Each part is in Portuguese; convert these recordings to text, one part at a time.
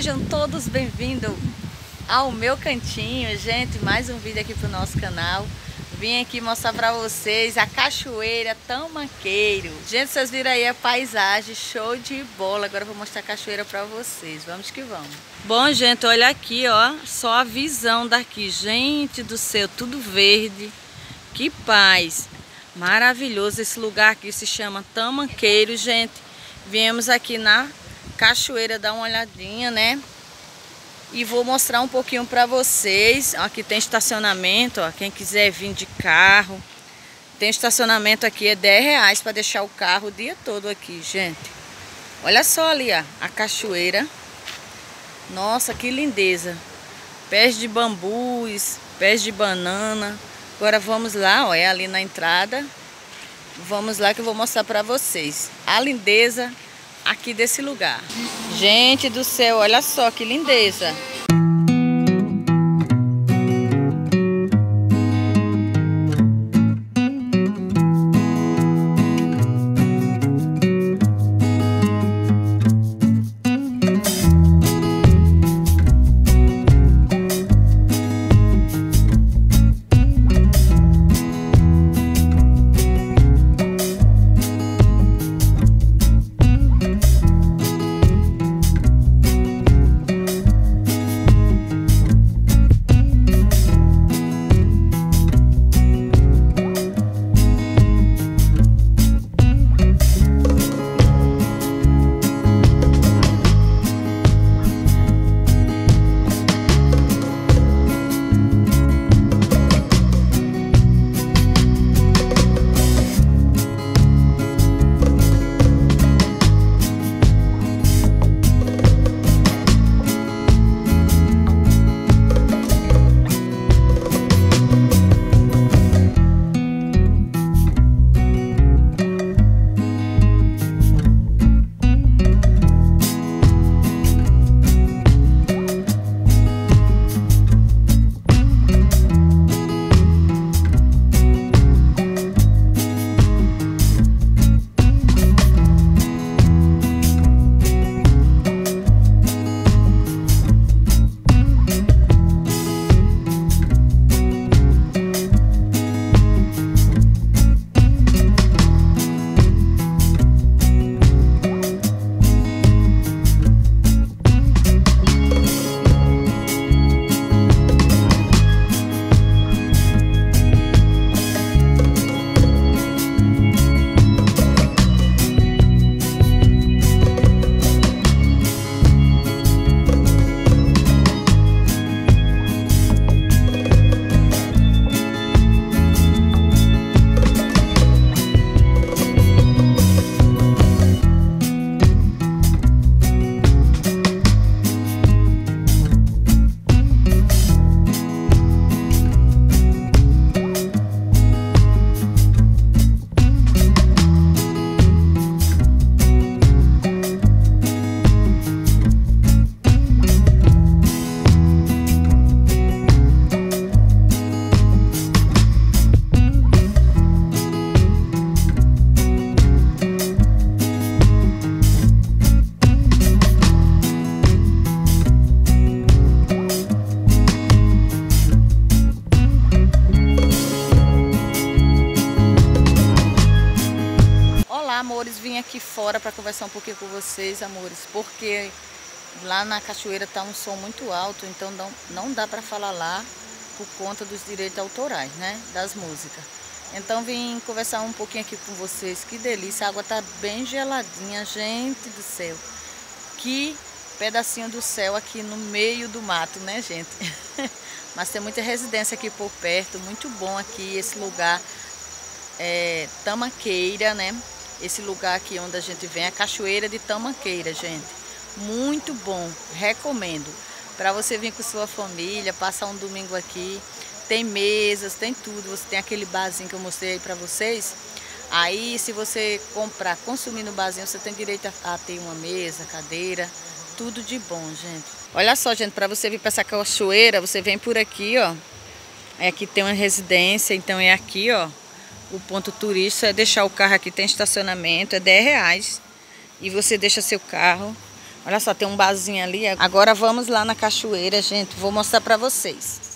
Sejam todos bem-vindos ao meu cantinho, gente. Mais um vídeo aqui pro nosso canal. Vim aqui mostrar para vocês a cachoeira Tamanqueiro. Gente, vocês viram aí a paisagem, show de bola. Agora eu vou mostrar a cachoeira para vocês. Vamos que vamos. Bom, gente, olha aqui, ó. Só a visão daqui. Gente do céu, tudo verde. Que paz. Maravilhoso. Esse lugar aqui se chama Tamanqueiro, gente. Viemos aqui na cachoeira dar uma olhadinha, né? E vou mostrar um pouquinho para vocês. Aqui tem estacionamento, ó, quem quiser vir de carro. Tem estacionamento aqui, é 10 reais para deixar o carro o dia todo aqui, gente. Olha só ali, ó, a cachoeira. Nossa, que lindeza. Pés de bambus, pés de banana. Agora vamos lá, ó, é ali na entrada. Vamos lá que eu vou mostrar para vocês. A lindeza aqui desse lugar. Gente do céu, olha só que lindeza. Fora para conversar um pouquinho com vocês, amores, porque lá na cachoeira tá um som muito alto, então não, não dá para falar lá por conta dos direitos autorais, né, das músicas. Então vim conversar um pouquinho aqui com vocês, que delícia, a água tá bem geladinha, gente do céu. Que pedacinho do céu aqui no meio do mato, né, gente? Mas tem muita residência aqui por perto, muito bom aqui esse lugar, é, Tamaqueira, né? Esse lugar aqui onde a gente vem, a Cachoeira de Tamanqueira, gente. Muito bom, recomendo. Para você vir com sua família, passar um domingo aqui. Tem mesas, tem tudo. Você tem aquele barzinho que eu mostrei aí para vocês. Aí, se você comprar, consumir no barzinho, você tem direito a, a ter uma mesa, cadeira, tudo de bom, gente. Olha só, gente, para você vir para essa cachoeira, você vem por aqui, ó. É aqui tem uma residência, então é aqui, ó. O ponto turístico é deixar o carro aqui, tem estacionamento, é 10 reais. E você deixa seu carro. Olha só, tem um barzinho ali. Agora vamos lá na cachoeira, gente. Vou mostrar para vocês.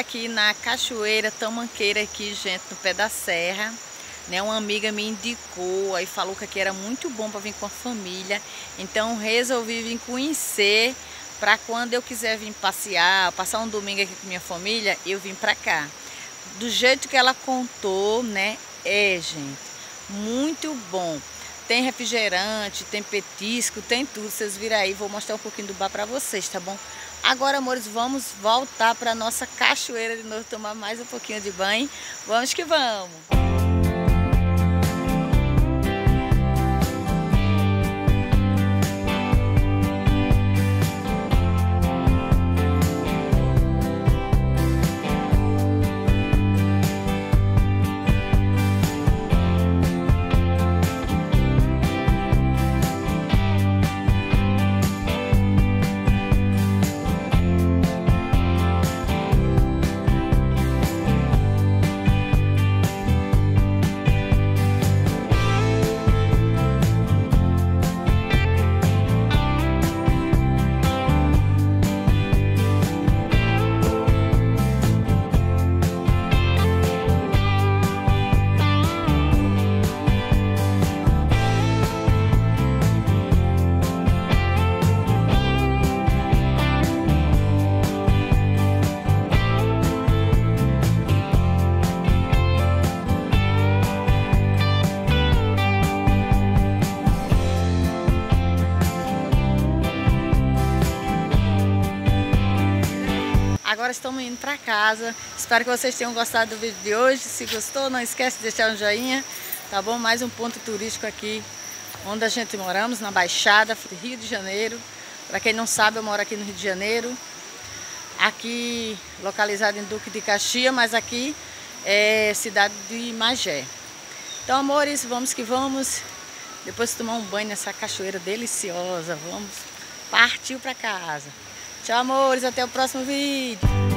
Aqui na Cachoeira Tamanqueira aqui, gente, no pé da serra. Né, uma amiga me indicou, aí falou que aqui era muito bom para vir com a família. Então, resolvi vir conhecer para quando eu quiser vir passear, passar um domingo aqui com minha família, eu vim para cá. Do jeito que ela contou, né, é, gente, muito bom. Tem refrigerante, tem petisco, tem tudo. Vocês viram aí, vou mostrar um pouquinho do bar para vocês, tá bom? Agora, amores, vamos voltar para nossa cachoeira de novo, tomar mais um pouquinho de banho. Vamos que vamos! Agora estamos indo para casa. Espero que vocês tenham gostado do vídeo de hoje. Se gostou, não esquece de deixar um joinha, tá bom? Mais um ponto turístico aqui onde a gente moramos, na Baixada, Rio de Janeiro. Para quem não sabe, eu moro aqui no Rio de Janeiro. Aqui localizado em Duque de Caxias, mas aqui é cidade de Magé. Então, amores, vamos que vamos. Depois de tomar um banho nessa cachoeira deliciosa, vamos partiu para casa. Tchau, amores. Até o próximo vídeo.